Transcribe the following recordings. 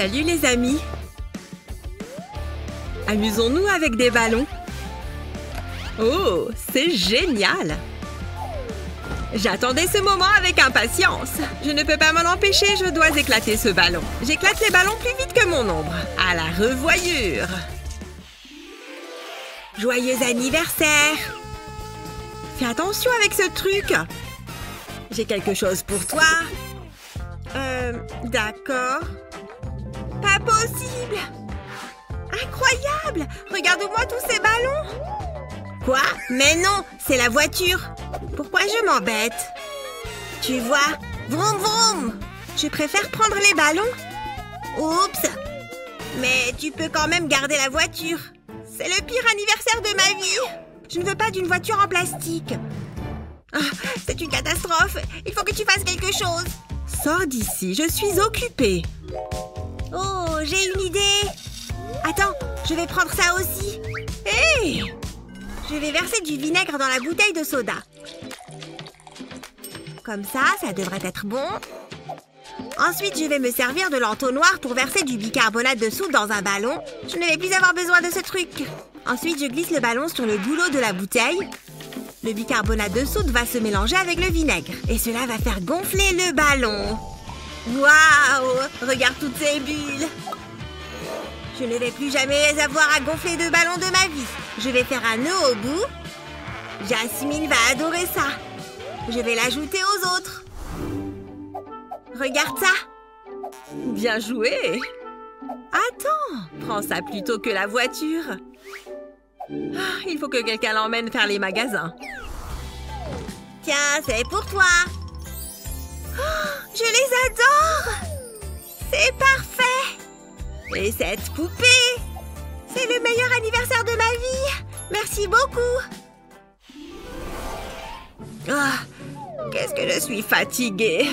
Salut les amis Amusons-nous avec des ballons. Oh, c'est génial J'attendais ce moment avec impatience. Je ne peux pas m'en empêcher, je dois éclater ce ballon. J'éclate les ballons plus vite que mon ombre. À la revoyure Joyeux anniversaire Fais attention avec ce truc J'ai quelque chose pour toi. Euh, d'accord. Pas possible Incroyable Regarde-moi tous ces ballons Quoi? Mais non, c'est la voiture. Pourquoi je m'embête? Tu vois? Vroom vroom Je préfère prendre les ballons. Oups Mais tu peux quand même garder la voiture. C'est le pire anniversaire de ma vie. Je ne veux pas d'une voiture en plastique. Ah, c'est une catastrophe. Il faut que tu fasses quelque chose. Sors d'ici, je suis occupée. Oh, j'ai une idée. Attends, je vais prendre ça aussi. Hé Je vais verser du vinaigre dans la bouteille de soda. Comme ça, ça devrait être bon. Ensuite, je vais me servir de l'entonnoir pour verser du bicarbonate de soude dans un ballon. Je ne vais plus avoir besoin de ce truc. Ensuite, je glisse le ballon sur le goulot de la bouteille. Le bicarbonate de soude va se mélanger avec le vinaigre. Et cela va faire gonfler le ballon. Waouh Regarde toutes ces bulles Je ne vais plus jamais avoir à gonfler de ballons de ma vie. Je vais faire un nœud au bout. Jasmine va adorer ça. Je vais l'ajouter aux autres. Regarde ça Bien joué Attends Prends ça plutôt que la voiture. Ah, il faut que quelqu'un l'emmène faire les magasins. Tiens, c'est pour toi Oh, Je les adore. C'est parfait. Et cette poupée C'est le meilleur anniversaire de ma vie. Merci beaucoup. Ah, Qu'est-ce que je suis fatiguée.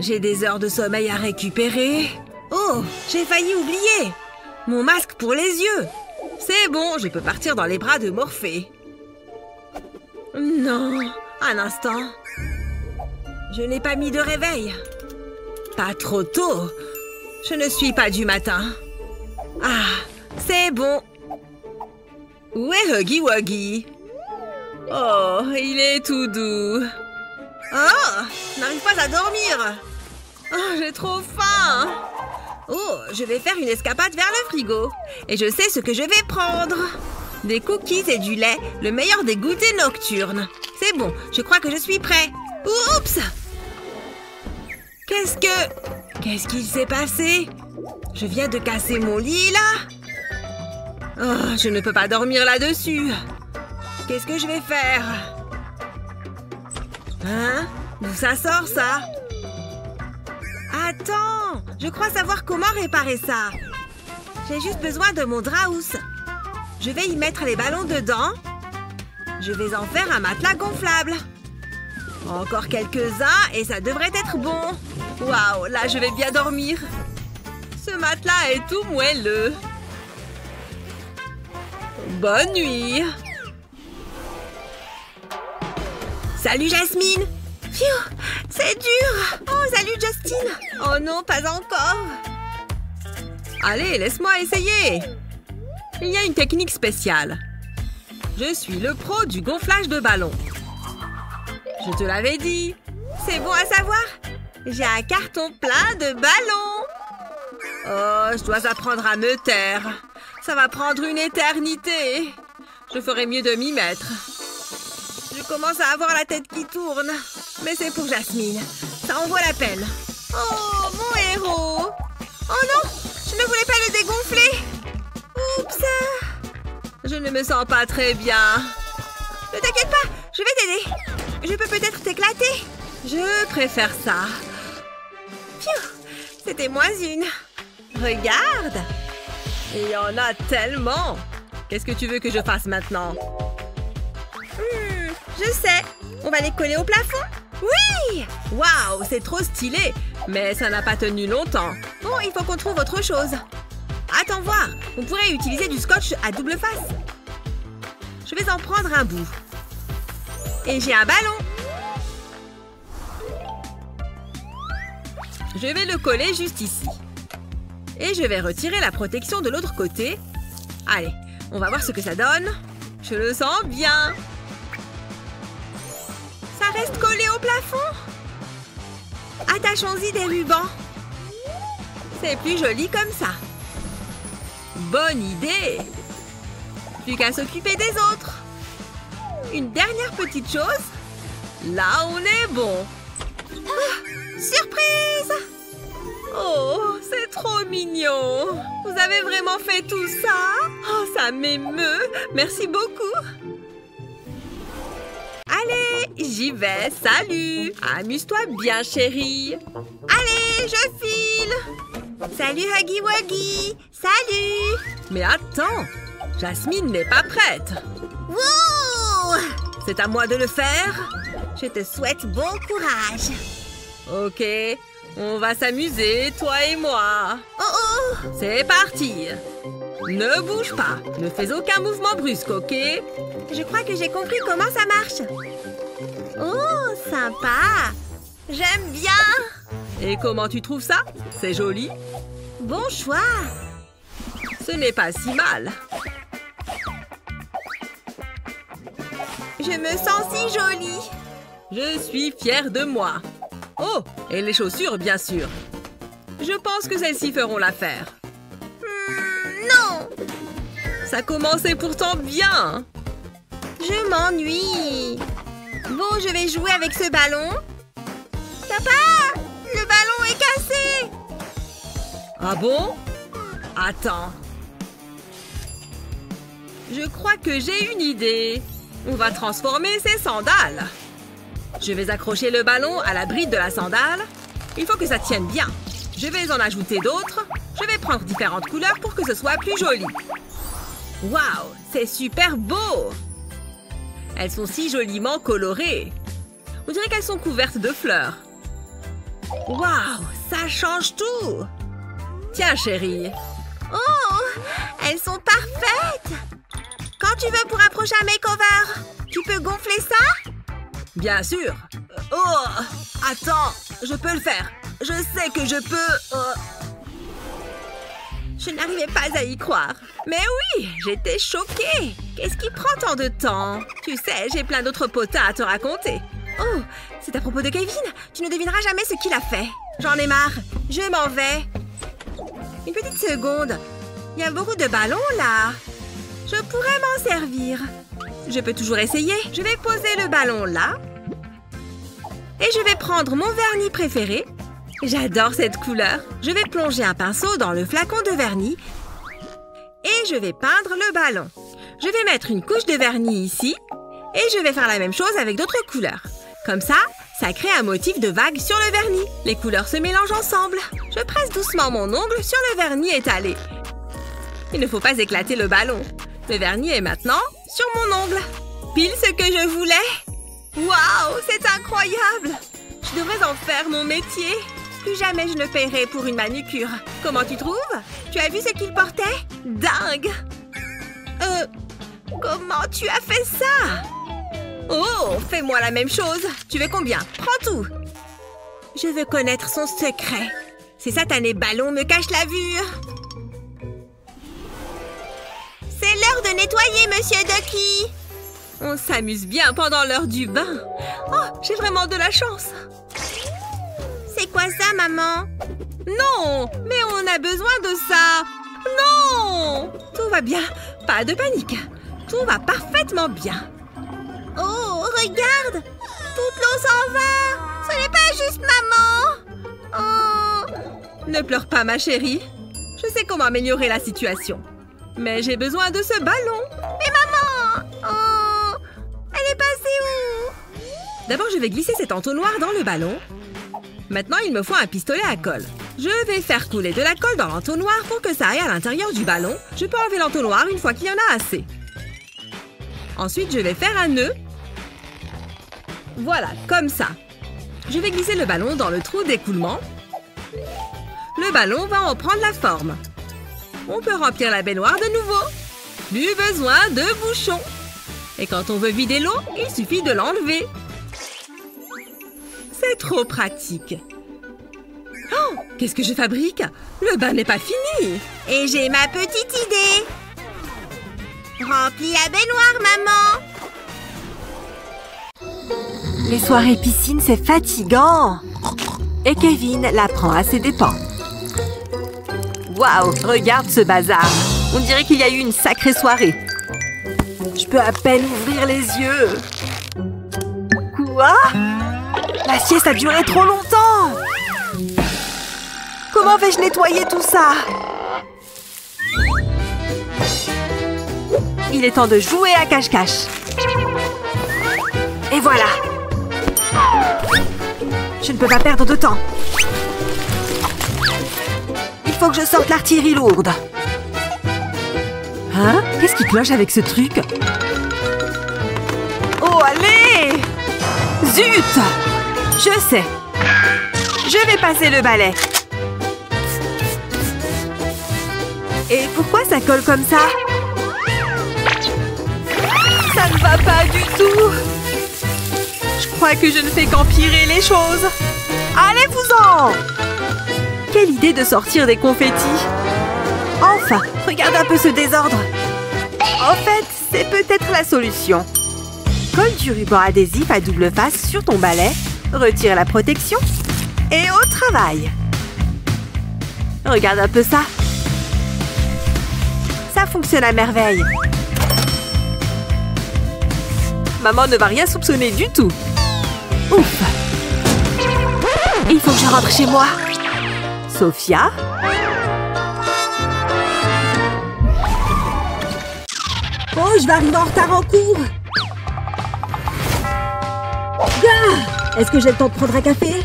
J'ai des heures de sommeil à récupérer. Oh, j'ai failli oublier. Mon masque pour les yeux. C'est bon, je peux partir dans les bras de Morphée. Non, un instant. Je n'ai pas mis de réveil. Pas trop tôt. Je ne suis pas du matin. Ah, c'est bon. Où est Huggy Wuggy? Oh, il est tout doux. Oh, je n'arrive pas à dormir. Oh, j'ai trop faim. Oh, je vais faire une escapade vers le frigo. Et je sais ce que je vais prendre. Des cookies et du lait, le meilleur des goûters nocturnes. C'est bon, je crois que je suis prêt. Oups Qu'est-ce que... Qu'est-ce qu'il s'est passé? Je viens de casser mon lit, là Oh, je ne peux pas dormir là-dessus. Qu'est-ce que je vais faire? Hein? D'où ça sort, ça? Attends Je crois savoir comment réparer ça. J'ai juste besoin de mon draus. Je vais y mettre les ballons dedans. Je vais en faire un matelas gonflable. Encore quelques-uns et ça devrait être bon. Waouh, là je vais bien dormir. Ce matelas est tout moelleux. Bonne nuit. Salut Jasmine. Phew, c'est dur. Oh, salut Justine. Oh non, pas encore. Allez, laisse-moi essayer. Il y a une technique spéciale. Je suis le pro du gonflage de ballons. Je te l'avais dit. C'est bon à savoir. J'ai un carton plein de ballons. Oh, je dois apprendre à me taire. Ça va prendre une éternité. Je ferais mieux de m'y mettre. Je commence à avoir la tête qui tourne. Mais c'est pour Jasmine. Ça en la peine. Oh, mon héros. Oh non, je ne voulais pas le dégonfler. Oups. Je ne me sens pas très bien. Ne t'inquiète pas, je vais t'aider. Je peux peut-être t'éclater. Je préfère ça. C'était moins une. Regarde. Il y en a tellement. Qu'est-ce que tu veux que je fasse maintenant? Hmm, je sais. On va les coller au plafond? Oui Waouh, c'est trop stylé. Mais ça n'a pas tenu longtemps. Bon, il faut qu'on trouve autre chose. Attends voir. On pourrait utiliser du scotch à double face. Je vais en prendre un bout. Et j'ai un ballon. Je vais le coller juste ici. Et je vais retirer la protection de l'autre côté. Allez, on va voir ce que ça donne. Je le sens bien. Ça reste collé au plafond. Attachons-y des rubans. C'est plus joli comme ça. Bonne idée. Plus qu'à s'occuper des autres. Une dernière petite chose. Là, on est bon. Ah, surprise! Oh, c'est trop mignon. Vous avez vraiment fait tout ça? Oh, ça m'émeut. Merci beaucoup. Allez, j'y vais, salut. Amuse-toi bien, chérie. Allez, je file. Salut, Huggy Wuggy. Salut. Mais attends Jasmine n'est pas prête. Wow C'est à moi de le faire. Je te souhaite bon courage. Ok, on va s'amuser, toi et moi. Oh oh. C'est parti. Ne bouge pas, ne fais aucun mouvement brusque, ok? Je crois que j'ai compris comment ça marche. Oh, sympa. J'aime bien. Et comment tu trouves ça? C'est joli? Bon choix. Ce n'est pas si mal. Je me sens si jolie Je suis fière de moi. Oh, et les chaussures, bien sûr. Je pense que celles-ci feront l'affaire. Hmm, non Ça commençait pourtant bien. Je m'ennuie. Bon, je vais jouer avec ce ballon. Papa Le ballon est cassé Ah bon? Attends. Je crois que j'ai une idée. On va transformer ces sandales. Je vais accrocher le ballon à la bride de la sandale. Il faut que ça tienne bien. Je vais en ajouter d'autres. Je vais prendre différentes couleurs pour que ce soit plus joli. Waouh, c'est super beau Elles sont si joliment colorées. On dirait qu'elles sont couvertes de fleurs. Waouh, ça change tout Tiens, chérie. Oh Elles sont parfaites Quand tu veux pour un makeover, tu peux gonfler ça? Bien sûr. Oh Attends, je peux le faire. Je sais que je peux... Oh. Je n'arrivais pas à y croire. Mais oui, j'étais choquée. Qu'est-ce qui prend tant de temps? Tu sais, j'ai plein d'autres potins à te raconter. Oh, c'est à propos de Kevin Tu ne devineras jamais ce qu'il a fait. J'en ai marre. Je m'en vais. Une petite seconde. Il y a beaucoup de ballons là. Je pourrais m'en servir. Je peux toujours essayer. Je vais poser le ballon là. Et je vais prendre mon vernis préféré. J'adore cette couleur. Je vais plonger un pinceau dans le flacon de vernis. Et je vais peindre le ballon. Je vais mettre une couche de vernis ici. Et je vais faire la même chose avec d'autres couleurs. Comme ça, ça crée un motif de vague sur le vernis. Les couleurs se mélangent ensemble. Je presse doucement mon ongle sur le vernis étalé. Il ne faut pas éclater le ballon. Le vernis est maintenant sur mon ongle. Pile ce que je voulais. Waouh, c'est incroyable. Je devrais en faire mon métier. Plus jamais je ne paierai pour une manucure. Comment tu trouves? Tu as vu ce qu'il portait? Dingue Euh... Comment tu as fait ça? Oh, fais-moi la même chose. Tu veux combien? Prends tout. Je veux connaître son secret. Ces satanés ballons me cachent la vue. C'est l'heure de nettoyer, monsieur Ducky. On s'amuse bien pendant l'heure du bain. Oh, j'ai vraiment de la chance. C'est quoi ça, maman? Non, mais on a besoin de ça. Non Tout va bien. Pas de panique. Tout va parfaitement bien. Oh, regarde Toute l'eau s'en va Ce n'est pas juste maman Oh Ne pleure pas, ma chérie. Je sais comment améliorer la situation. Mais j'ai besoin de ce ballon. Mais maman Oh Elle est passée où? D'abord, je vais glisser cet entonnoir dans le ballon. Maintenant, il me faut un pistolet à colle. Je vais faire couler de la colle dans l'entonnoir pour que ça aille à l'intérieur du ballon. Je peux enlever l'entonnoir une fois qu'il y en a assez. Ensuite, je vais faire un nœud. Voilà, comme ça. Je vais glisser le ballon dans le trou d'écoulement. Le ballon va en prendre la forme. On peut remplir la baignoire de nouveau. Plus besoin de bouchon. Et quand on veut vider l'eau, il suffit de l'enlever. C'est trop pratique. Oh Qu'est-ce que je fabrique? Le bain n'est pas fini Et j'ai ma petite idée Remplis la baignoire, maman Les soirées piscine, c'est fatigant Et Kevin la prend à ses dépens. Waouh, regarde ce bazar On dirait qu'il y a eu une sacrée soirée. Je peux à peine ouvrir les yeux. Quoi? La sieste a duré trop longtemps Comment vais-je nettoyer tout ça? Il est temps de jouer à cache-cache. Et voilà Je ne peux pas perdre de temps. Il faut que je sorte l'artillerie lourde. Hein? Qu'est-ce qui cloche avec ce truc? Oh, allez Zut Je sais. Je vais passer le balai. Et pourquoi ça colle comme ça? Ça ne va pas du tout Je crois que je ne fais qu'empirer les choses. Allez-vous-en Quelle idée de sortir des confettis Enfin, regarde un peu ce désordre. En fait, c'est peut-être la solution. Colle du ruban adhésif à double face sur ton balai, retire la protection et au travail. Regarde un peu ça. Ça fonctionne à merveille. Maman ne va rien soupçonner du tout. Ouf. Il faut que je rentre chez moi. Sophia? Oh, je vais arriver en retard en cours. Gars Est-ce que j'ai le temps de prendre un café?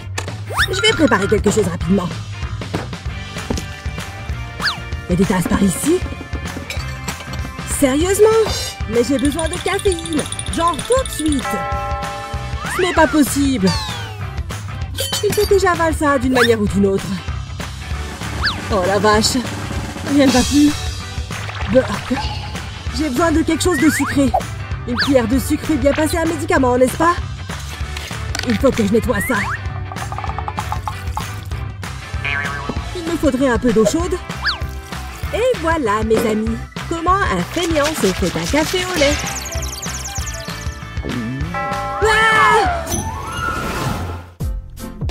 Je vais préparer quelque chose rapidement. Il y a des tasses par ici? Sérieusement? Mais j'ai besoin de caféine. Genre tout de suite. Ce n'est pas possible. Il faut que j'avale ça d'une manière ou d'une autre. Oh la vache Rien ne va plus Burk. J'ai besoin de quelque chose de sucré. Une cuillère de sucre bien passer un médicament, n'est-ce pas? Il faut que je nettoie ça. Il me faudrait un peu d'eau chaude. Et voilà, mes amis. Comment un feignant se fait un café au lait? Ah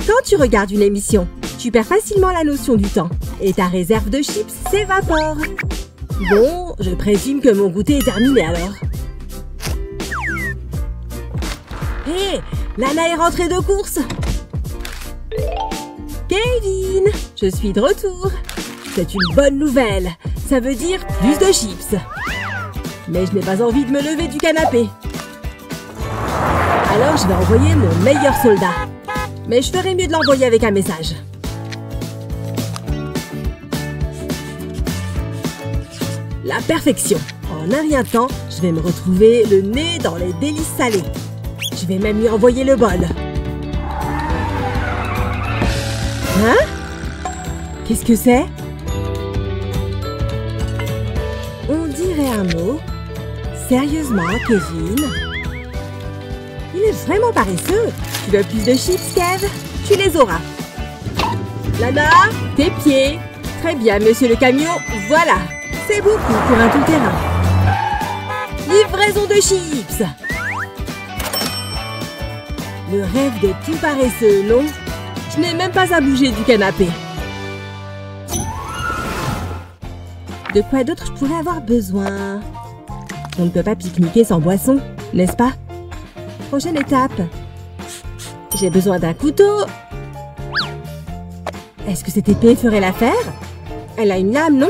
Quand tu regardes une émission, tu perds facilement la notion du temps. Et ta réserve de chips s'évapore. Bon, je présume que mon goûter est terminé alors. Hé Lana est rentrée de course Kevin Je suis de retour C'est une bonne nouvelle Ça veut dire plus de chips Mais je n'ai pas envie de me lever du canapé. Alors je vais envoyer mon meilleur soldat. Mais je ferais mieux de l'envoyer avec un message. La perfection. En un rien de temps, je vais me retrouver le nez dans les délices salées. Je vais même lui envoyer le bol. Hein? Qu'est-ce que c'est? On dirait un mot. Sérieusement, Kevin? Il est vraiment paresseux. Tu veux plus de chips, Kev? Tu les auras. Lana, tes pieds. Très bien, monsieur le camion. Voilà. C'est beaucoup pour un tout-terrain. Livraison de chips Le rêve de tout paresseux, non? Je n'ai même pas à bouger du canapé. De quoi d'autre je pourrais avoir besoin? On ne peut pas pique-niquer sans boisson, n'est-ce pas? Prochaine étape. J'ai besoin d'un couteau. Est-ce que cette épée ferait l'affaire? Elle a une lame, non?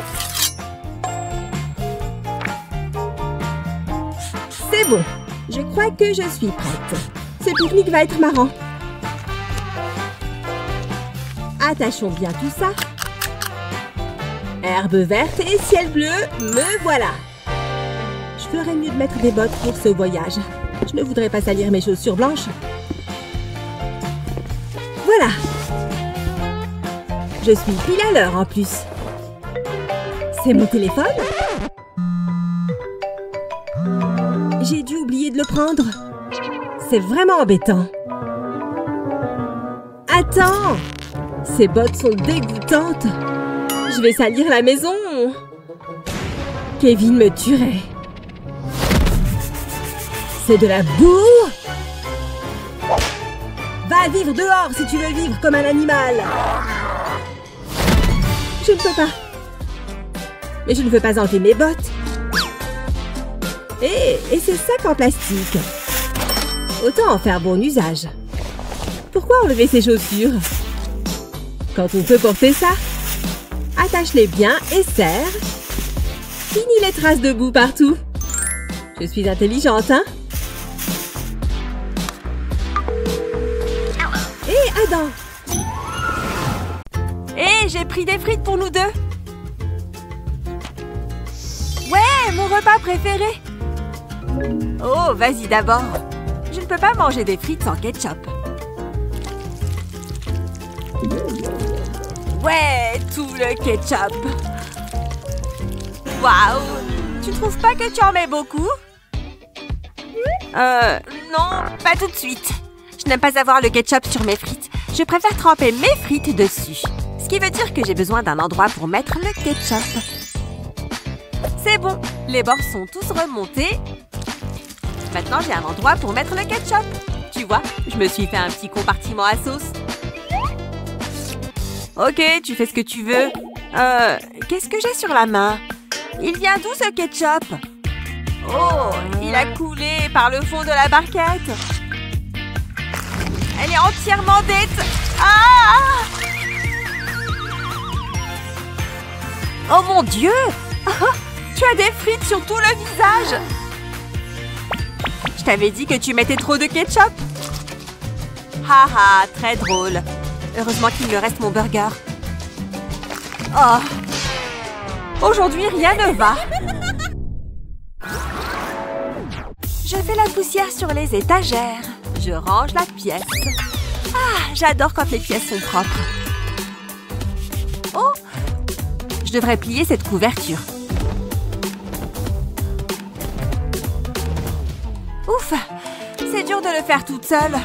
Bon. Je crois que je suis prête. Ce pique-nique va être marrant. Attachons bien tout ça. Herbe verte et ciel bleu, me voilà. Je ferais mieux de mettre des bottes pour ce voyage. Je ne voudrais pas salir mes chaussures blanches. Voilà. Je suis pile à l'heure en plus. C'est mon téléphone le prendre? C'est vraiment embêtant. Attends Ces bottes sont dégoûtantes. Je vais salir la maison. Kevin me tuerait. C'est de la boue? Va vivre dehors si tu veux vivre comme un animal Je ne peux pas. Mais je ne veux pas enlever mes bottes. Et, et ces sacs en plastique. Autant en faire bon usage. Pourquoi enlever ces chaussures? Quand on peut porter ça Attache-les bien et serre. Fini les traces de boue partout. Je suis intelligente, hein? Hé, Adam Hé, j'ai pris des frites pour nous deux Ouais, mon repas préféré Oh, vas-y d'abord. Je ne peux pas manger des frites sans ketchup. Ouais, tout le ketchup. Waouh Tu trouves pas que tu en mets beaucoup? Euh, non, pas tout de suite. Je n'aime pas avoir le ketchup sur mes frites. Je préfère tremper mes frites dessus. Ce qui veut dire que j'ai besoin d'un endroit pour mettre le ketchup. C'est bon, les bords sont tous remontés Maintenant, j'ai un endroit pour mettre le ketchup. Tu vois, je me suis fait un petit compartiment à sauce. Ok, tu fais ce que tu veux. Euh, qu'est-ce que j'ai sur la main? Il vient d'où ce ketchup? Oh, il a coulé par le fond de la barquette. Elle est entièrement dette. Ah Oh mon Dieu Tu as des frites sur tout le visage t'avais dit que tu mettais trop de ketchup Haha, très drôle. Heureusement qu'il me reste mon burger. Oh Aujourd'hui, rien ne va. Je fais la poussière sur les étagères. Je range la pièce. Ah, j'adore quand les pièces sont propres. Oh Je devrais plier cette couverture. De le faire toute seule.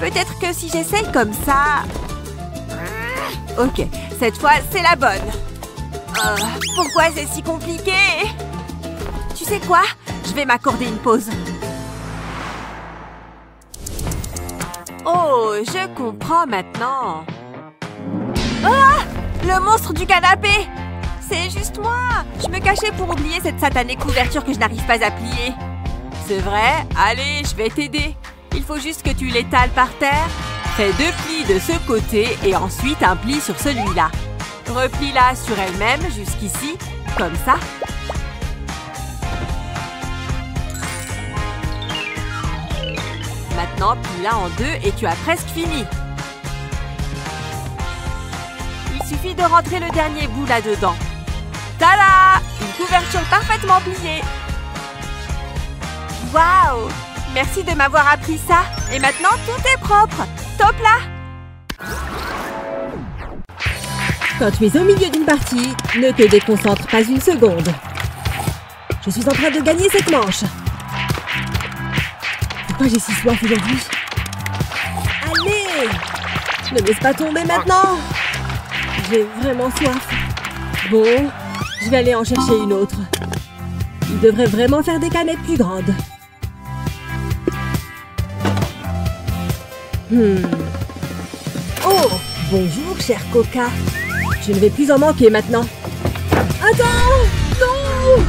Peut-être que si j'essaye comme ça... Ok, cette fois, c'est la bonne. Euh, pourquoi c'est si compliqué? Tu sais quoi? Je vais m'accorder une pause. Oh, je comprends maintenant. Ah Le monstre du canapé C'est juste moi Je me cachais pour oublier cette satanée couverture que je n'arrive pas à plier. C'est vrai? Allez, je vais t'aider. Il faut juste que tu l'étales par terre. Fais deux plis de ce côté et ensuite un pli sur celui-là. Replie-la sur elle-même jusqu'ici, comme ça. Maintenant, plie-la en deux et tu as presque fini. Il suffit de rentrer le dernier bout là-dedans. Tada Une couverture parfaitement pliée. Waouh Merci de m'avoir appris ça. Et maintenant, tout est propre. Top là Quand tu es au milieu d'une partie, ne te déconcentre pas une seconde. Je suis en train de gagner cette manche. Pourquoi j'ai si soif aujourd'hui? Allez Ne laisse pas tomber maintenant J'ai vraiment soif. Bon, je vais aller en chercher une autre. Il devrait vraiment faire des canettes plus grandes. Hmm. Oh Bonjour, cher Coca. Je ne vais plus en manquer maintenant. Attends Non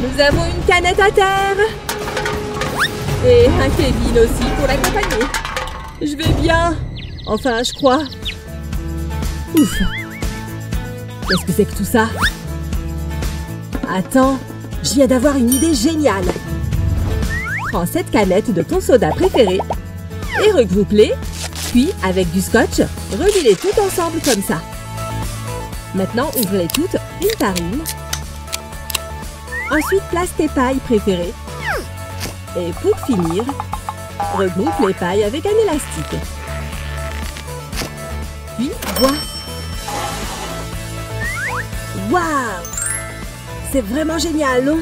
Nous avons une canette à terre Et un Kevin aussi pour l'accompagner. Je vais bien. Enfin, je crois. Ouf Qu'est-ce que c'est que tout ça? Attends, je viens d'avoir une idée géniale. Prends cette canette de ton soda préféré et regroupe-les. Puis, avec du scotch, relie-les toutes ensemble comme ça. Maintenant, ouvre-les toutes une par une. Ensuite, place tes pailles préférées. Et pour finir, regroupe les pailles avec un élastique. Puis, bois. Waouh C'est vraiment génial, non?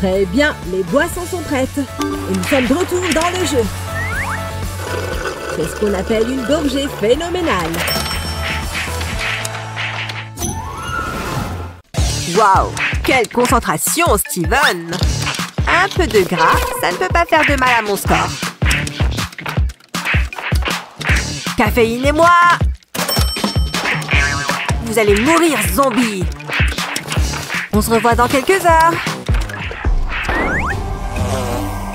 Très bien, les boissons sont prêtes. Et nous de retour dans le jeu. C'est ce qu'on appelle une gorgée phénoménale. Waouh Quelle concentration, Steven Un peu de gras, ça ne peut pas faire de mal à mon score. Caféine et moi Vous allez mourir, zombie On se revoit dans quelques heures.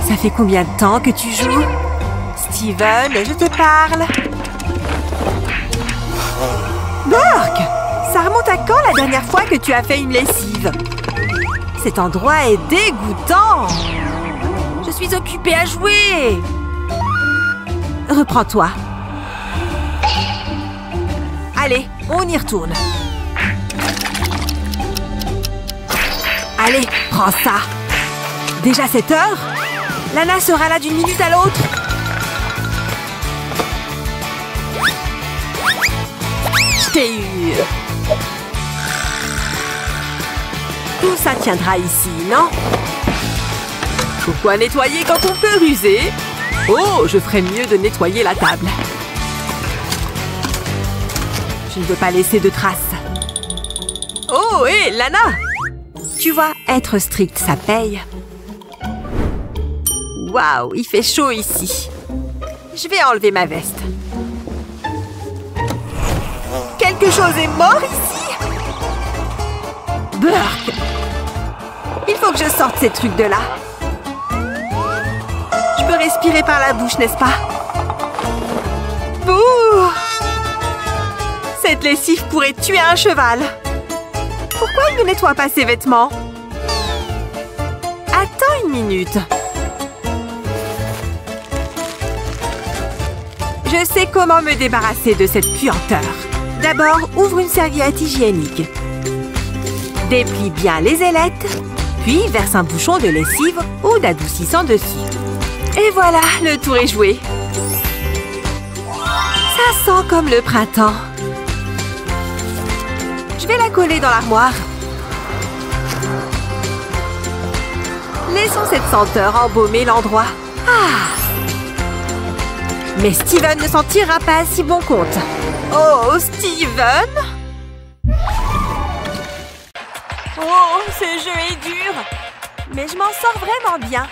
Ça fait combien de temps que tu joues Steven, je te parle. Burke Ça remonte à quand la dernière fois que tu as fait une lessive Cet endroit est dégoûtant Je suis occupée à jouer Reprends-toi. Allez, on y retourne. Allez, prends ça. Déjà 7 heures Lana sera là d'une minute à l'autre. Je eu. Tout ça tiendra ici, non? Pourquoi nettoyer quand on peut ruser? Oh, je ferais mieux de nettoyer la table. Je ne veux pas laisser de traces. Oh, hé, Lana Tu vois, être strict, ça paye. Waouh, il fait chaud ici. Je vais enlever ma veste. Quelque chose est mort ici Burke Il faut que je sorte ces trucs de là. Je peux respirer par la bouche, n'est-ce pas? Bouh Cette lessive pourrait tuer un cheval. Pourquoi il ne nettoie pas ses vêtements? Attends une minute. Je sais comment me débarrasser de cette puanteur. D'abord, ouvre une serviette hygiénique. Déplie bien les ailettes, puis verse un bouchon de lessive ou d'adoucissant dessus. Et voilà, le tour est joué. Ça sent comme le printemps. Je vais la coller dans l'armoire. Laissons cette senteur embaumer l'endroit. Ah Mais Steven ne s'en tirera pas à si bon compte. Oh, Steven! Oh, ce jeu est dur. Mais je m'en sors vraiment bien.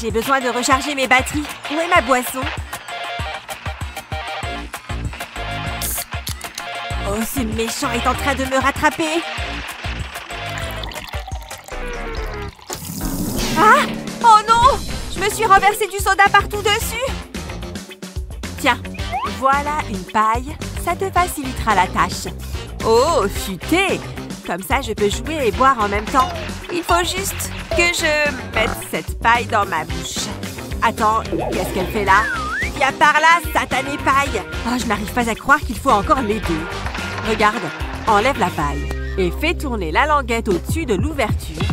J'ai besoin de recharger mes batteries. Où est ma boisson? Oh, ce méchant est en train de me rattraper. Ah! Oh non! Je me suis renversé du soda partout dessus Tiens, voilà une paille. Ça te facilitera la tâche. Oh, futé Comme ça, je peux jouer et boire en même temps. Il faut juste que je mette cette paille dans ma bouche. Attends, qu'est-ce qu'elle fait là? Viens par là, satanée paille Oh, je n'arrive pas à croire qu'il faut encore l'aider. Regarde, enlève la paille et fais tourner la languette au-dessus de l'ouverture.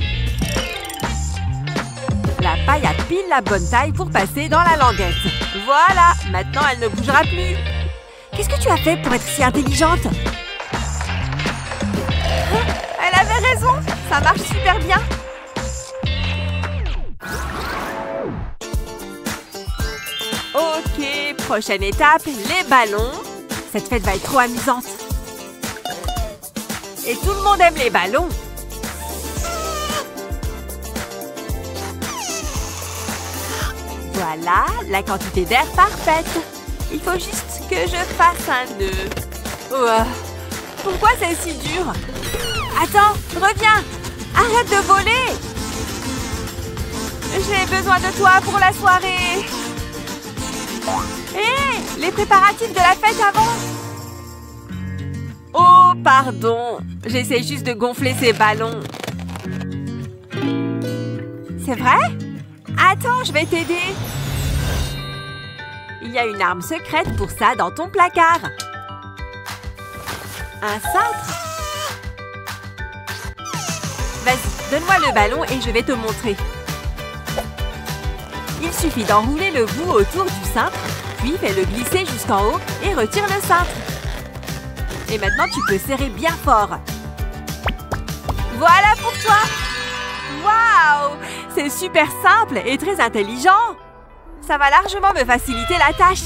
La paille a pile la bonne taille pour passer dans la languette. Voilà, maintenant elle ne bougera plus. Qu'est-ce que tu as fait pour être si intelligente? Elle avait raison, ça marche super bien. Ok, prochaine étape, les ballons. Cette fête va être trop amusante. Et tout le monde aime les ballons. Voilà, la quantité d'air parfaite. Il faut juste que je fasse un nœud. Pourquoi c'est si dur? Attends, reviens. Arrête de voler. J'ai besoin de toi pour la soirée. Hé Les préparatifs de la fête avant. Oh, pardon. J'essaie juste de gonfler ces ballons. C'est vrai? Attends, je vais t'aider. Il y a une arme secrète pour ça dans ton placard. Un cintre Vas-y, donne-moi le ballon et je vais te montrer. Il suffit d'enrouler le bout autour du cintre, puis fais-le glisser jusqu'en haut et retire le cintre. Et maintenant, tu peux serrer bien fort. Voilà pour toi Waouh C'est super simple et très intelligent. Ça va largement me faciliter la tâche.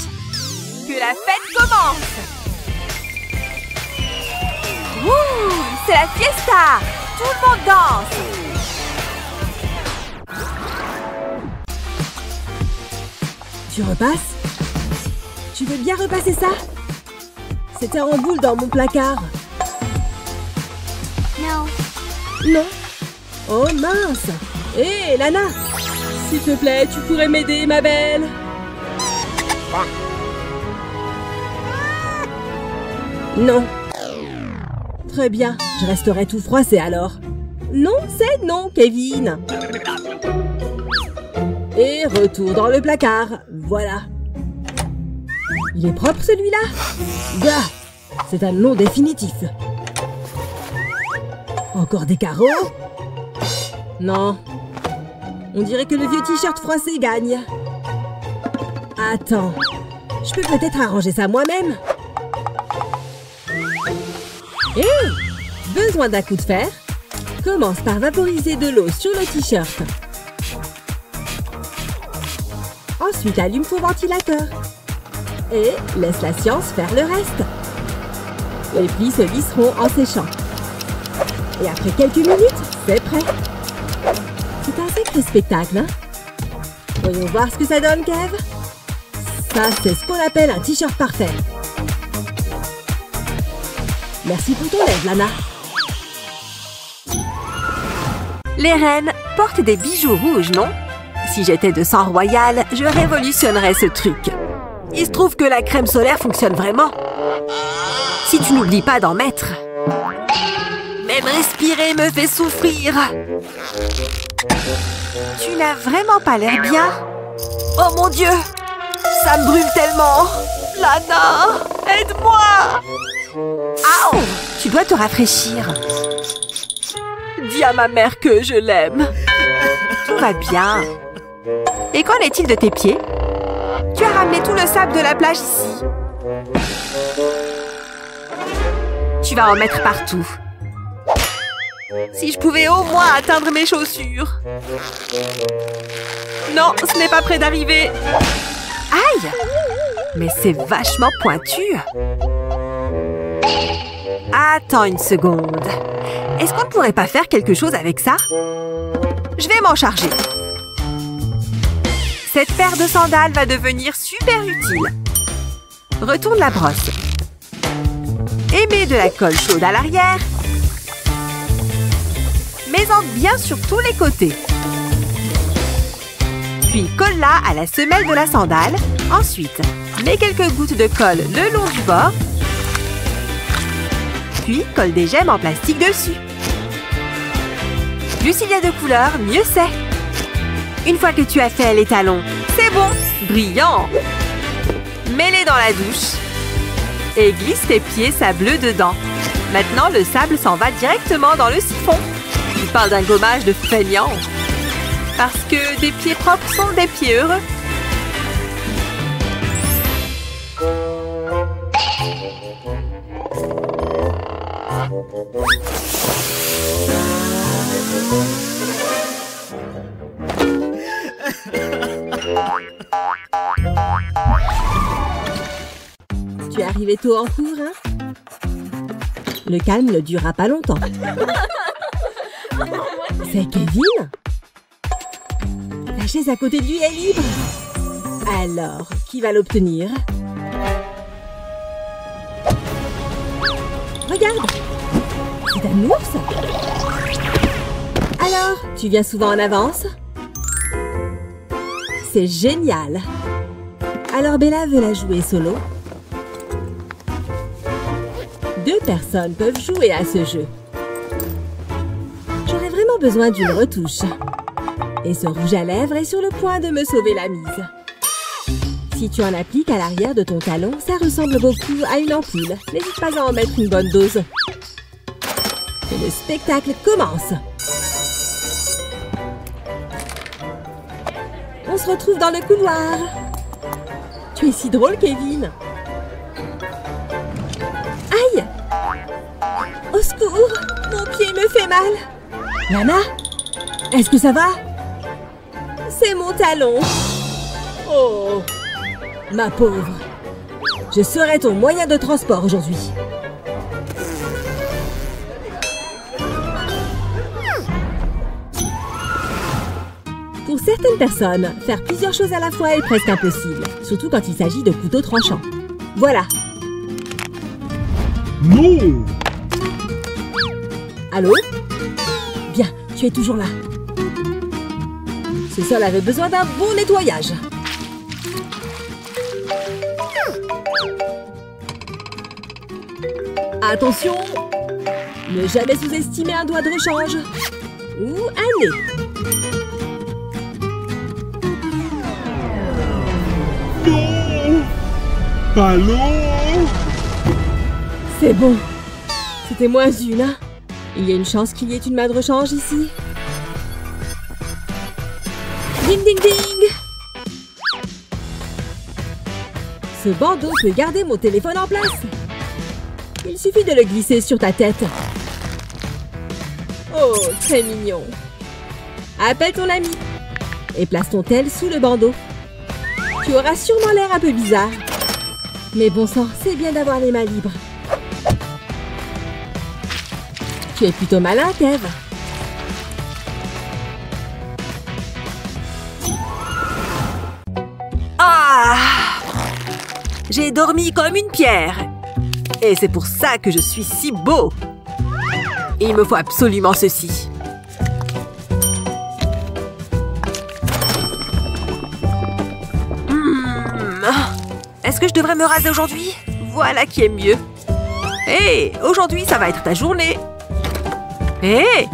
Que la fête commence. Ouh C'est la fiesta. Tout le monde danse. Tu repasses? Tu veux bien repasser ça? C'était en boule dans mon placard. Non. Non? Oh mince Hé, Lana S'il te plaît, tu pourrais m'aider, ma belle Non. Très bien, je resterai tout froissé alors. Non, c'est non, Kevin. Et retour dans le placard. Voilà. Il est propre celui-là? Gah C'est un non définitif. Encore des carreaux? Non. On dirait que le vieux t-shirt froissé gagne. Attends. Je peux peut-être arranger ça moi-même? Hé Besoin d'un coup de fer? Commence par vaporiser de l'eau sur le t-shirt. Ensuite, allume ton ventilateur. Et laisse la science faire le reste. Les plis se lisseront en séchant. Et après quelques minutes, c'est prêt. Spectacle, hein Voyons voir ce que ça donne, Kev. Ça, c'est ce qu'on appelle un t-shirt parfait. Merci pour ton aide, Lana. Les reines portent des bijoux rouges, non? Si j'étais de sang royal, je révolutionnerais ce truc. Il se trouve que la crème solaire fonctionne vraiment. Si tu n'oublies pas d'en mettre. Même respirer me fait souffrir. Tu n'as vraiment pas l'air bien. Oh mon Dieu Ça me brûle tellement Lana Aide-moi Aouh Tu dois te rafraîchir. Dis à ma mère que je l'aime. Tout va bien. Et qu'en est-il de tes pieds? Tu as ramené tout le sable de la plage ici. Tu vas en mettre partout. Si je pouvais au moins atteindre mes chaussures. Non, ce n'est pas près d'arriver. Aïe Mais c'est vachement pointu. Attends une seconde. Est-ce qu'on ne pourrait pas faire quelque chose avec ça? Je vais m'en charger. Cette paire de sandales va devenir super utile. Retourne la brosse. Et mets de la colle chaude à l'arrière. Mets-en bien sur tous les côtés. Puis colle-la à la semelle de la sandale. Ensuite, mets quelques gouttes de colle le long du bord puis colle des gemmes en plastique dessus. Plus il y a de couleurs, mieux c'est. Une fois que tu as fait les talons, c'est bon, brillant. Mets-les dans la douche et glisse tes pieds sableux dedans. Maintenant, le sable s'en va directement dans le siphon. Tu parles d'un gommage de feignant. Parce que des pieds propres sont des pieds heureux. Tu es arrivé tôt en cours, hein? Le calme ne durera pas longtemps. C'est Kevin La chaise à côté de lui est libre. Alors, qui va l'obtenir? Regarde. C'est un ours. Alors, tu viens souvent en avance? C'est génial. Alors Bella veut la jouer solo. Deux personnes peuvent jouer à ce jeu. Besoin d'une retouche. Et ce rouge à lèvres est sur le point de me sauver la mise. Si tu en appliques à l'arrière de ton talon, ça ressemble beaucoup à une ampoule. N'hésite pas à en mettre une bonne dose. Le spectacle commence On se retrouve dans le couloir. Tu es si drôle, Kevin. Aïe Au secours Mon pied me fait mal Lana Est-ce que ça va? C'est mon talon Oh Ma pauvre Je serai ton moyen de transport aujourd'hui. Pour certaines personnes, faire plusieurs choses à la fois est presque impossible, surtout quand il s'agit de couteaux tranchants. Voilà. Non Allô? Tu es toujours là. Ce sol avait besoin d'un bon nettoyage. Attention Ne jamais sous-estimer un doigt de rechange. Ou un nez. Non Ballon C'est bon. C'était moins une, hein? Il y a une chance qu'il y ait une main de rechange ici. Ding ding ding Ce bandeau peut garder mon téléphone en place. Il suffit de le glisser sur ta tête. Oh, très mignon. Appelle ton ami et place ton tel sous le bandeau. Tu auras sûrement l'air un peu bizarre. Mais bon sang, c'est bien d'avoir les mains libres. Tu es plutôt malin, Kev. Ah J'ai dormi comme une pierre. Et c'est pour ça que je suis si beau. Il me faut absolument ceci. Hmm. Est-ce que je devrais me raser aujourd'hui? Voilà qui est mieux. Hé, aujourd'hui, ça va être ta journée. Hé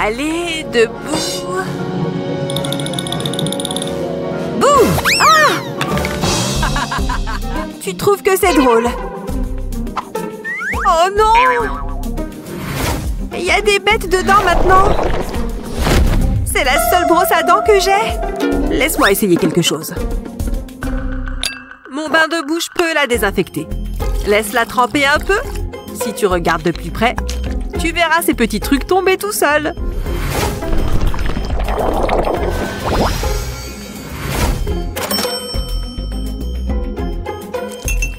Allez, debout. Boum Ah! Tu trouves que c'est drôle. Oh non! Il y a des bêtes dedans maintenant. C'est la seule brosse à dents que j'ai. Laisse-moi essayer quelque chose. Bain de bouche peut la désinfecter. Laisse-la tremper un peu. Si tu regardes de plus près, tu verras ces petits trucs tomber tout seuls.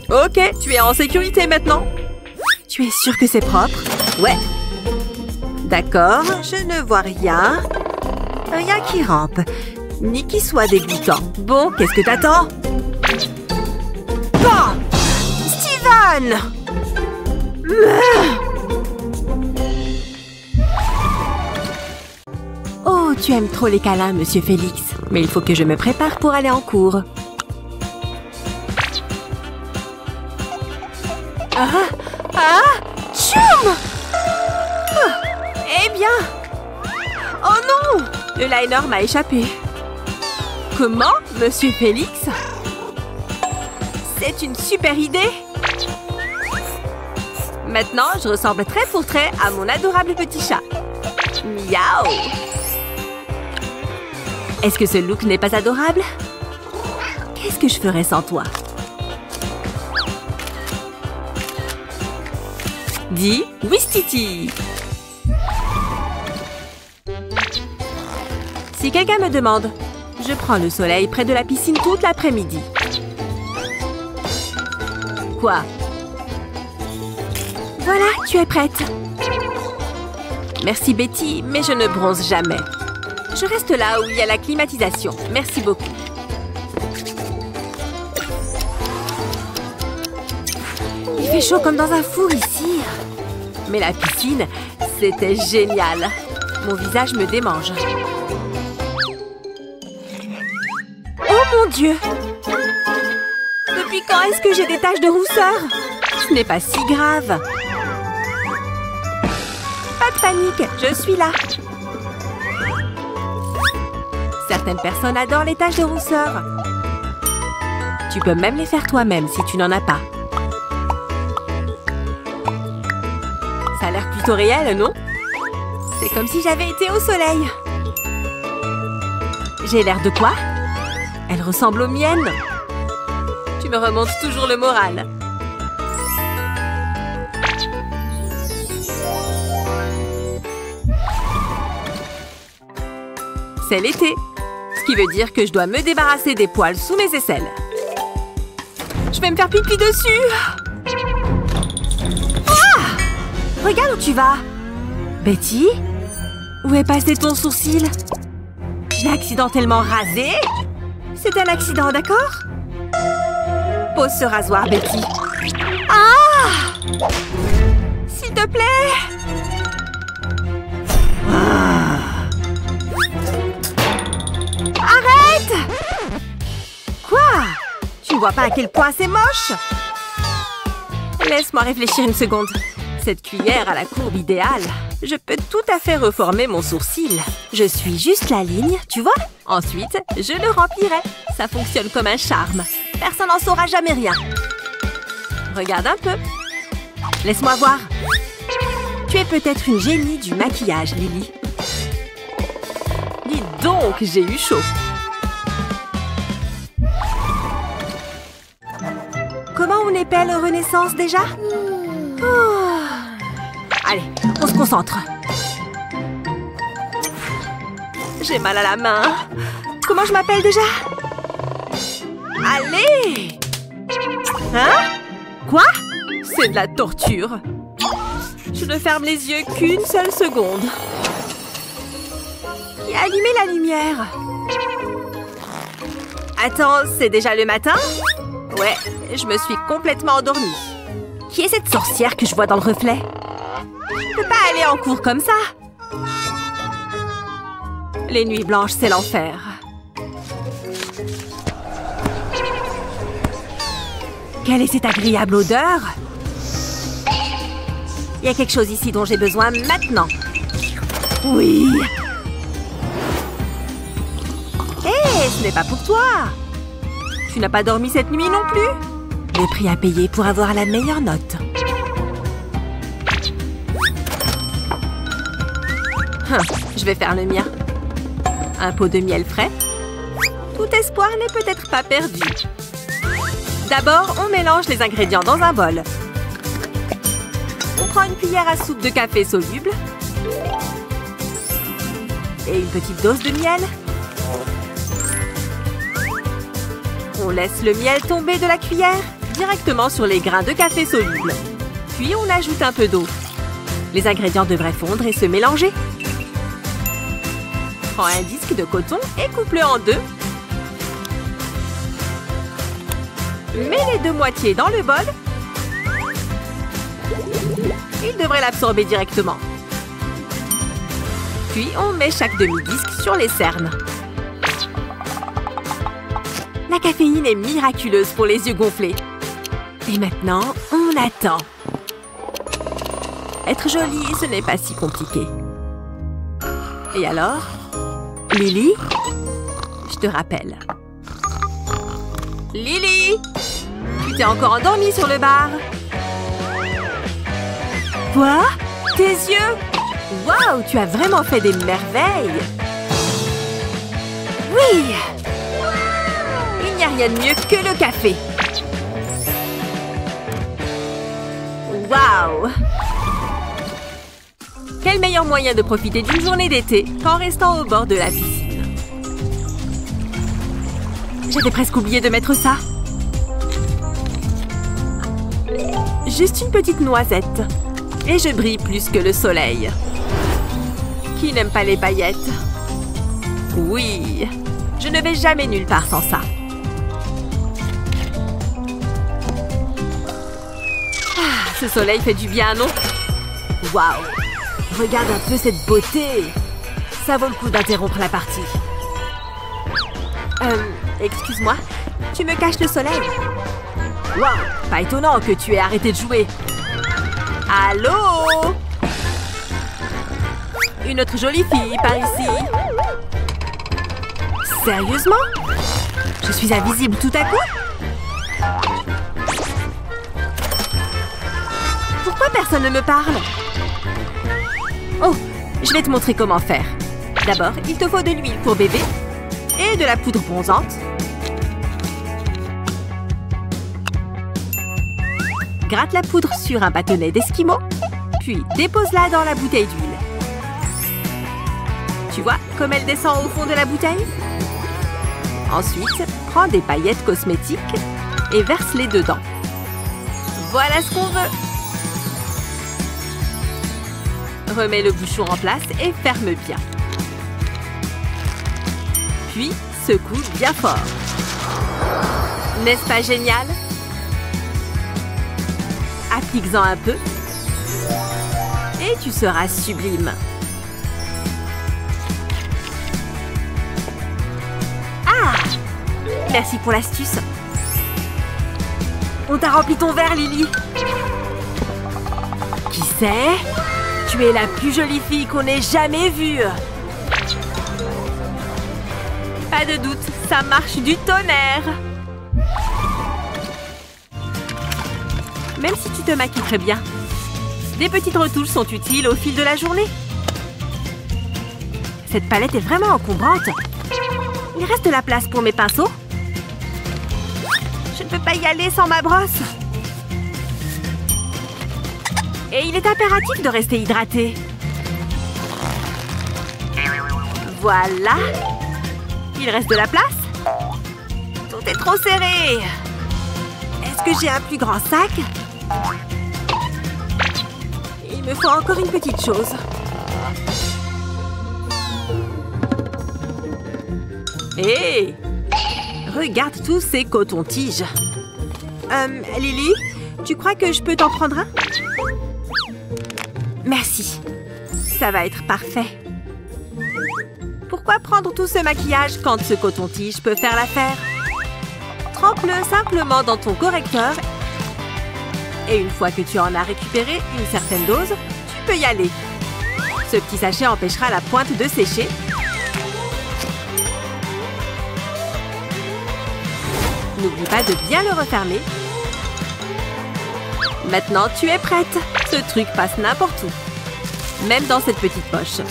Ok, tu es en sécurité maintenant. Tu es sûr que c'est propre? Ouais. D'accord, je ne vois rien. Rien qui rampe, ni qui soit dégoûtant. Bon, qu'est-ce que t'attends? Steven Oh, tu aimes trop les câlins, monsieur Félix. Mais il faut que je me prépare pour aller en cours. Ah Ah Tchoum Eh bien Oh non Le liner m'a échappé. Comment, monsieur Félix? C'est une super idée. Maintenant, je ressemble trait pour trait à mon adorable petit chat. Miaou. Est-ce que ce look n'est pas adorable? Qu'est-ce que je ferais sans toi? Dis Wistiti Si quelqu'un me demande, je prends le soleil près de la piscine toute l'après-midi. Voilà, tu es prête. Merci Betty, mais je ne bronze jamais. Je reste là où il y a la climatisation. Merci beaucoup. Il fait chaud comme dans un four ici. Mais la piscine, c'était génial. Mon visage me démange. Oh mon Dieu quand est-ce que j'ai des taches de rousseur Ce n'est pas si grave. Pas de panique, je suis là. Certaines personnes adorent les taches de rousseur. Tu peux même les faire toi-même si tu n'en as pas. Ça a l'air plutôt réel, non? C'est comme si j'avais été au soleil. J'ai l'air de quoi? Elle ressemble aux miennes. Me remontes toujours le moral. C'est l'été. Ce qui veut dire que je dois me débarrasser des poils sous mes aisselles. Je vais me faire pipi dessus ah Regarde où tu vas Betty Où est passé ton sourcil? Je l'ai accidentellement rasé C'est un accident, d'accord? Ce rasoir, Betty. Ah S'il te plaît Arrête Quoi? Tu vois pas à quel point c'est moche? Laisse-moi réfléchir une seconde. Cette cuillère a la courbe idéale. Je peux tout à fait reformer mon sourcil. Je suis juste la ligne, tu vois? Ensuite, je le remplirai. Ça fonctionne comme un charme. Personne n'en saura jamais rien. Regarde un peu. Laisse-moi voir. Tu es peut-être une génie du maquillage, Lily. Dis donc, j'ai eu chaud. Comment on épelle Renaissance déjà? Oh. Allez, on se concentre. J'ai mal à la main. Comment je m'appelle déjà? Allez Hein Quoi C'est de la torture. Je ne ferme les yeux qu'une seule seconde. Qui a allumé la lumière Attends, c'est déjà le matin Ouais, je me suis complètement endormie. Qui est cette sorcière que je vois dans le reflet Je peux pas aller en cours comme ça. Les nuits blanches, c'est l'enfer. Quelle est cette agréable odeur Il y a quelque chose ici dont j'ai besoin maintenant. Oui Hé, ce n'est pas pour toi Tu n'as pas dormi cette nuit non plus Le prix à payer pour avoir la meilleure note. Hum, je vais faire le mien. Un pot de miel frais. Tout espoir n'est peut-être pas perdu. D'abord, on mélange les ingrédients dans un bol. On prend une cuillère à soupe de café soluble. Et une petite dose de miel. On laisse le miel tomber de la cuillère directement sur les grains de café soluble. Puis on ajoute un peu d'eau. Les ingrédients devraient fondre et se mélanger. Prends un disque de coton et coupe-le en deux. Mets les deux moitiés dans le bol. Il devrait l'absorber directement. Puis on met chaque demi-disque sur les cernes. La caféine est miraculeuse pour les yeux gonflés. Et maintenant, on attend. Être jolie, ce n'est pas si compliqué. Et alors Lily Je te rappelle. Lily Tu t'es encore endormie sur le bar. Quoi? Tes yeux? Waouh Tu as vraiment fait des merveilles. Oui. Il n'y a rien de mieux que le café. Waouh. Quel meilleur moyen de profiter d'une journée d'été qu'en restant au bord de la piscine? J'avais presque oublié de mettre ça. Juste une petite noisette. Et je brille plus que le soleil. Qui n'aime pas les paillettes? Oui, je ne vais jamais nulle part sans ça. Ah, ce soleil fait du bien, non? Waouh Regarde un peu cette beauté Ça vaut le coup d'interrompre la partie. Euh, excuse-moi, tu me caches le soleil Waouh Pas étonnant que tu aies arrêté de jouer. Allô? Une autre jolie fille par ici. Sérieusement? Je suis invisible tout à coup? Pourquoi personne ne me parle? Oh, je vais te montrer comment faire. D'abord, il te faut de l'huile pour bébé et de la poudre bronzante. Gratte la poudre sur un bâtonnet d'esquimau, puis dépose-la dans la bouteille d'huile. Tu vois, comme elle descend au fond de la bouteille? Ensuite, prends des paillettes cosmétiques et verse-les dedans. Voilà ce qu'on veut Remets le bouchon en place et ferme bien. Puis, secoue bien fort. N'est-ce pas génial? Applique-en un peu. Et tu seras sublime. Ah Merci pour l'astuce. On t'a rempli ton verre, Lily. Qui sait? Tu es la plus jolie fille qu'on ait jamais vue. Pas de doute, ça marche du tonnerre. Te maquilles très bien, des petites retouches sont utiles au fil de la journée. Cette palette est vraiment encombrante. Il reste de la place pour mes pinceaux. Je ne peux pas y aller sans ma brosse. Et il est impératif de rester hydraté. Voilà. Il reste de la place Tout est trop serré. Est-ce que j'ai un plus grand sac? Faut encore une petite chose. Hé Regarde tous ces cotons-tiges. Euh, Lily, tu crois que je peux t'en prendre un? Merci. Ça va être parfait. Pourquoi prendre tout ce maquillage quand ce coton-tige peut faire l'affaire? Trempe-le simplement dans ton correcteur et une fois que tu en as récupéré une certaine dose, tu peux y aller. Ce petit sachet empêchera la pointe de sécher. N'oublie pas de bien le refermer. Maintenant, tu es prête. Ce truc passe n'importe où. Même dans cette petite poche.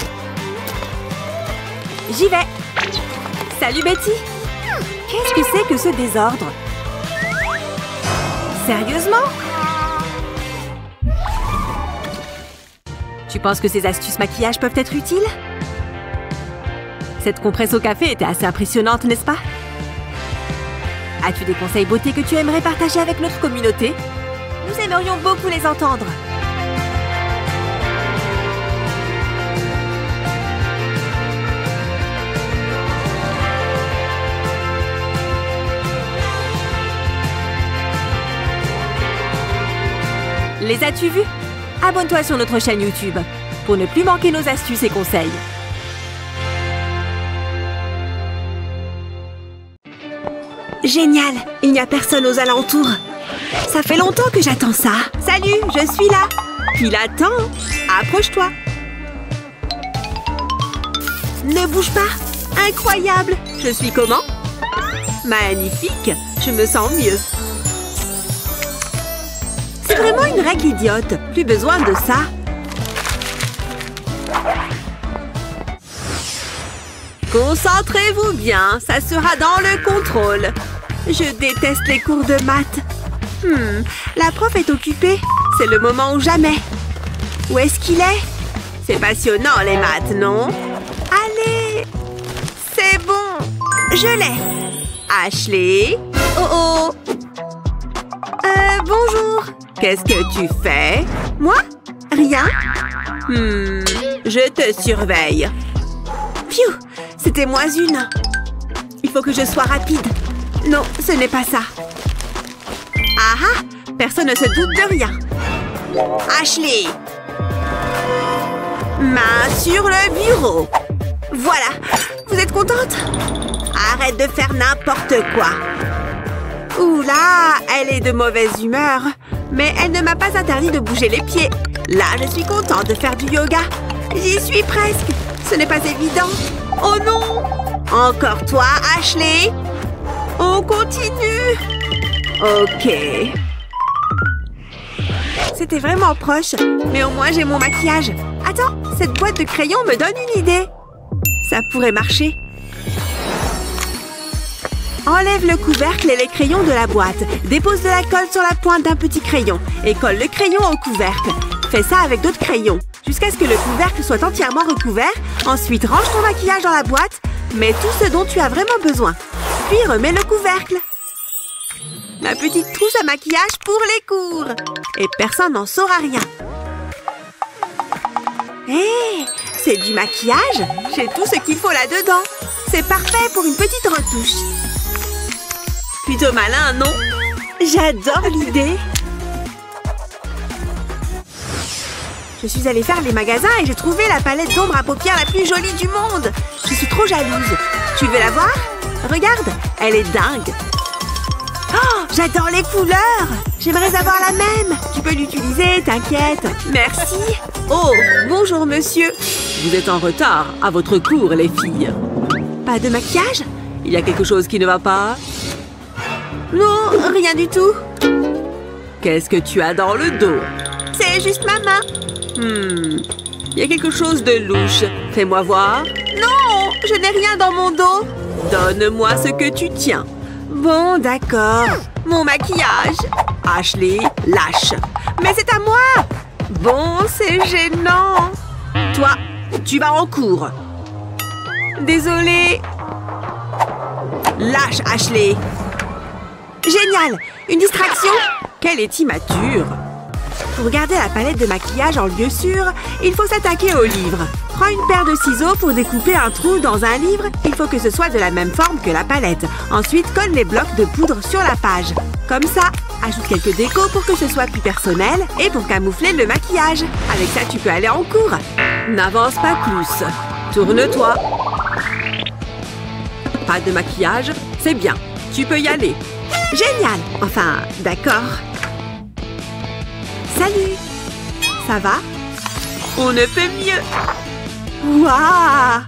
J'y vais. Salut Betty. Qu'est-ce que c'est que ce désordre? Sérieusement? Tu penses que ces astuces maquillage peuvent être utiles? Cette compresse au café était assez impressionnante, n'est-ce pas? As-tu des conseils beauté que tu aimerais partager avec notre communauté? Nous aimerions beaucoup les entendre. Les as-tu vus? Abonne-toi sur notre chaîne YouTube pour ne plus manquer nos astuces et conseils. Génial Il n'y a personne aux alentours. Ça fait longtemps que j'attends ça. Salut, je suis là. Il attend. Approche-toi. Ne bouge pas. Incroyable. Je suis comment? Magnifique. Je me sens mieux. Vraiment une règle idiote. Plus besoin de ça. Concentrez-vous bien, ça sera dans le contrôle. Je déteste les cours de maths. Hmm, la prof est occupée. C'est le moment ou jamais. Où est-ce qu'il est, C'est passionnant les maths, non? Allez C'est bon Je l'ai Ashley? Oh oh Euh, bonjour Qu'est-ce que tu fais? Moi? Rien? Hmm, je te surveille. Phew C'était moins une. Il faut que je sois rapide. Non, ce n'est pas ça. Ah ah Personne ne se doute de rien. Ashley Main sur le bureau. Voilà. Vous êtes contente? Arrête de faire n'importe quoi. Ouh là, elle est de mauvaise humeur. Mais elle ne m'a pas interdit de bouger les pieds. Là, je suis contente de faire du yoga. J'y suis presque. Ce n'est pas évident. Oh non Encore toi, Ashley On continue Ok. C'était vraiment proche, mais au moins j'ai mon maquillage. Attends, cette boîte de crayons me donne une idée. Ça pourrait marcher. Enlève le couvercle et les crayons de la boîte. Dépose de la colle sur la pointe d'un petit crayon et colle le crayon au couvercle. Fais ça avec d'autres crayons. jusqu'à ce que le couvercle soit entièrement recouvert. Ensuite, range ton maquillage dans la boîte. Mets tout ce dont tu as vraiment besoin. Puis remets le couvercle. Ma petite trousse à maquillage pour les cours. Et personne n'en saura rien. Hé, c'est du maquillage J'ai tout ce qu'il faut là-dedans. C'est parfait pour une petite retouche. Plutôt malin, non? J'adore l'idée. Je suis allée faire les magasins et j'ai trouvé la palette d'ombre à paupières la plus jolie du monde. Je suis trop jalouse. Tu veux la voir? Regarde, elle est dingue. Oh, j'adore les couleurs. J'aimerais avoir la même. Tu peux l'utiliser, t'inquiète. Merci. Oh, bonjour monsieur. Vous êtes en retard. À votre cours, les filles. Pas de maquillage? Il y a quelque chose qui ne va pas? Non, rien du tout Qu'est-ce que tu as dans le dos? C'est juste ma main Hmm, il y a quelque chose de louche. Fais-moi voir. Non, je n'ai rien dans mon dos Donne-moi ce que tu tiens. Bon, d'accord. Mon maquillage. Ashley, lâche. Mais c'est à moi Bon, c'est gênant. Toi, tu vas en cours. Désolée. Lâche, Ashley. Génial Une distraction? Quelle est immature? Pour garder la palette de maquillage en lieu sûr, il faut s'attaquer au livre. Prends une paire de ciseaux pour découper un trou dans un livre. Il faut que ce soit de la même forme que la palette. Ensuite, colle les blocs de poudre sur la page. Comme ça, ajoute quelques décos pour que ce soit plus personnel et pour camoufler le maquillage. Avec ça, tu peux aller en cours. N'avance pas plus. Tourne-toi. Pas de maquillage C'est bien. Tu peux y aller. Génial Enfin, d'accord. Salut Ça va? On ne peut mieux. Waouh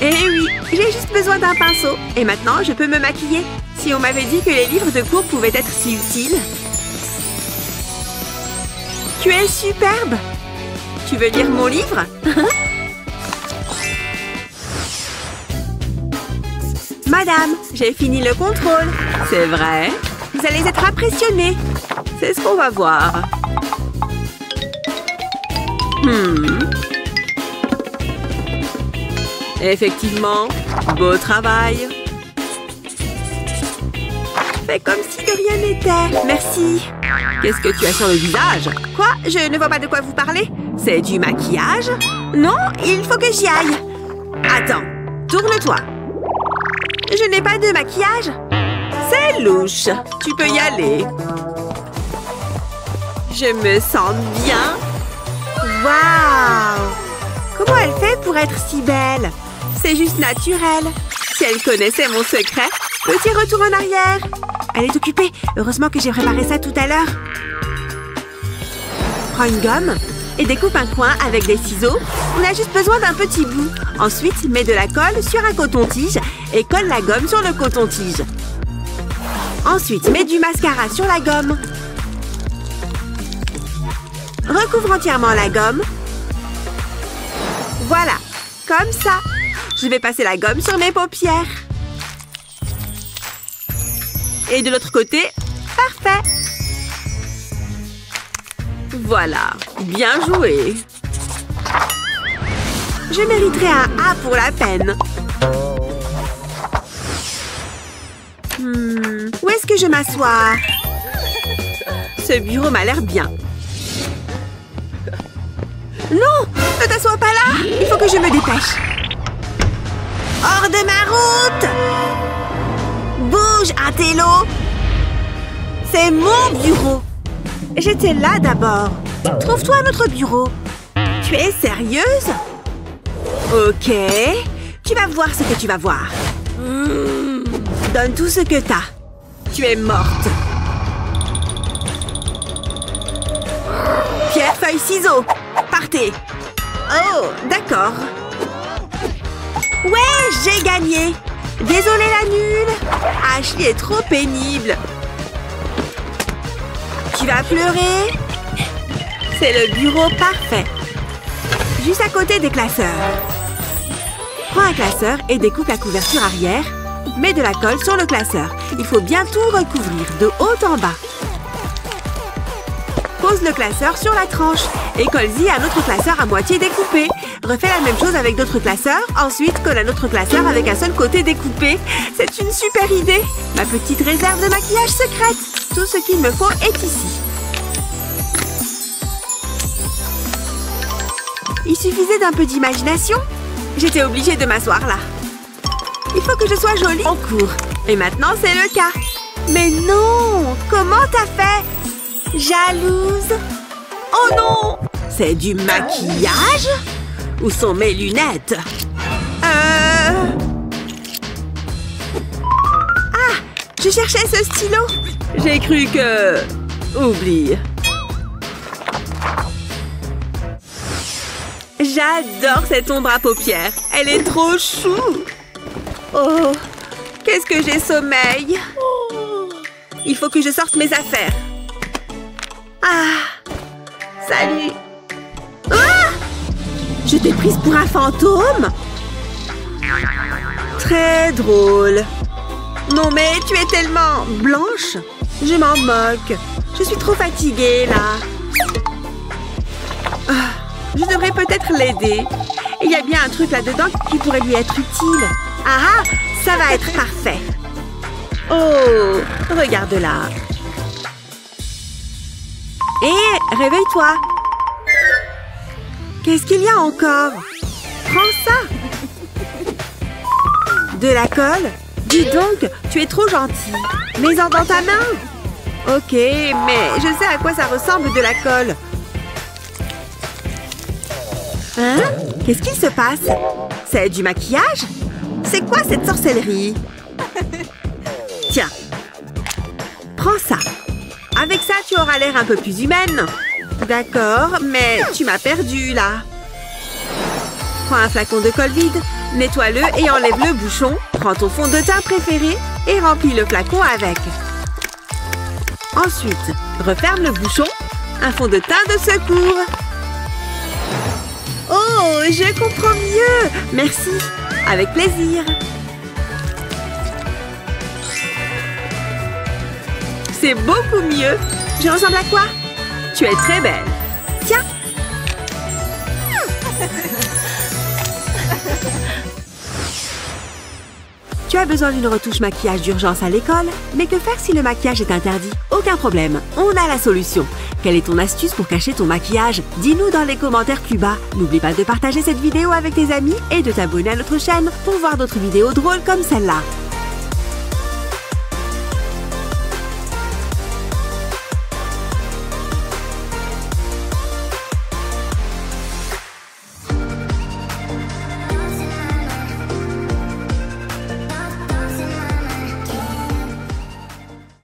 Eh oui, j'ai juste besoin d'un pinceau. Et maintenant, je peux me maquiller. Si on m'avait dit que les livres de cours pouvaient être si utiles. Tu es superbe Tu veux lire mon livre? Madame, j'ai fini le contrôle. C'est vrai? Vous allez être impressionnée. C'est ce qu'on va voir. Hmm. Effectivement, beau travail. Fais comme si de rien n'était. Merci. Qu'est-ce que tu as sur le visage? Quoi? Je ne vois pas de quoi vous parlez. C'est du maquillage? Non, il faut que j'y aille. Attends, tourne-toi. Je n'ai pas de maquillage. C'est louche. Tu peux y aller. Je me sens bien. Waouh Comment elle fait pour être si belle? C'est juste naturel. Si elle connaissait mon secret. Petit retour en arrière. Elle est occupée. Heureusement que j'ai préparé ça tout à l'heure. Prends une gomme et découpe un coin avec des ciseaux. On a juste besoin d'un petit bout. Ensuite, mets de la colle sur un coton-tige et colle la gomme sur le coton-tige. Ensuite, mets du mascara sur la gomme. Recouvre entièrement la gomme. Voilà, comme ça. Je vais passer la gomme sur mes paupières. Et de l'autre côté, Parfait. Voilà. Bien joué. Je mériterai un A pour la peine. Hmm, où est-ce que je m'assois? Ce bureau m'a l'air bien. Non Ne t'assois pas là Il faut que je me dépêche. Hors de ma route Bouge, Intello C'est mon bureau J'étais là d'abord. Trouve-toi un autre bureau. Tu es sérieuse? Ok. Tu vas voir ce que tu vas voir. Hmm, Donne tout ce que t'as. Tu es morte. Pierre, feuille, ciseaux. Partez. Oh, d'accord. Ouais, j'ai gagné. Désolée la nulle. Ashley est trop pénible. Tu vas pleurer C'est le bureau parfait. Juste à côté des classeurs. Prends un classeur et découpe la couverture arrière. Mets de la colle sur le classeur. Il faut bien tout recouvrir, de haut en bas. Pose le classeur sur la tranche et colle-y un autre classeur à moitié découpé. Refais la même chose avec d'autres classeurs. Ensuite, colle un autre classeur avec un seul côté découpé. C'est une super idée. Ma petite réserve de maquillage secrète. Tout ce qu'il me faut est ici. Il suffisait d'un peu d'imagination. J'étais obligée de m'asseoir là. Il faut que je sois jolie en cours. Et maintenant, c'est le cas. Mais non Comment t'as fait? Jalouse? Oh non C'est du maquillage? Où sont mes lunettes Euh... Ah Je cherchais ce stylo J'ai cru que... Oublie. J'adore cette ombre à paupières. Elle est trop chou. Oh, qu'est-ce que j'ai sommeil. Il faut que je sorte mes affaires. Ah, salut. Je t'ai prise pour un fantôme Très drôle. Non mais tu es tellement blanche. Je m'en moque. Je suis trop fatiguée là. Ah. Je devrais peut-être l'aider. Il y a bien un truc là-dedans qui pourrait lui être utile. Ah ah Ça va être parfait. Oh Regarde là. Hé Réveille-toi Qu'est-ce qu'il y a encore? Prends ça De la colle? Dis donc, tu es trop gentil. Mets-en dans ta main. Ok, mais je sais à quoi ça ressemble de la colle. Hein? Qu'est-ce qu'il se passe? C'est du maquillage? C'est quoi cette sorcellerie? Tiens. Prends ça. Avec ça, tu auras l'air un peu plus humaine. D'accord, mais tu m'as perdu là. Prends un flacon de colle vide, nettoie-le et enlève le bouchon. Prends ton fond de teint préféré et remplis le flacon avec. Ensuite, referme le bouchon. Un fond de teint de secours. Oh, je comprends mieux Merci Avec plaisir C'est beaucoup mieux Je ressemble à quoi? Tu es très belle. Tiens. Tu as besoin d'une retouche maquillage d'urgence à l'école Mais que faire si le maquillage est interdit? Aucun problème, on a la solution. Quelle est ton astuce pour cacher ton maquillage? Dis-nous dans les commentaires plus bas. N'oublie pas de partager cette vidéo avec tes amis et de t'abonner à notre chaîne pour voir d'autres vidéos drôles comme celle-là.